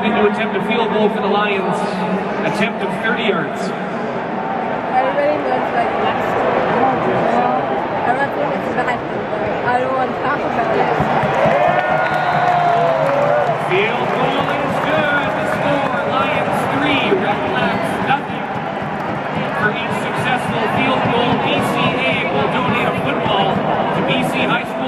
Going to attempt a field goal for the Lions. Attempt of 30 yards. Everybody knows like last year. I don't think it's bad, I don't want to talk about it. Field goal is good. The score, Lions 3, Red Blacks nothing. For each successful field goal, BCA will donate a football to BC High School.